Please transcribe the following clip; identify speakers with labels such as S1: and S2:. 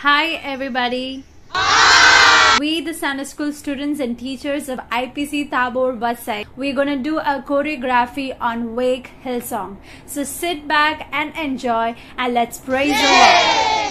S1: Hi, everybody. We, the Sunday School students and teachers of IPC Tabor Vasai, we're gonna do a choreography on Wake Hillsong. So sit back and enjoy, and let's praise the Lord.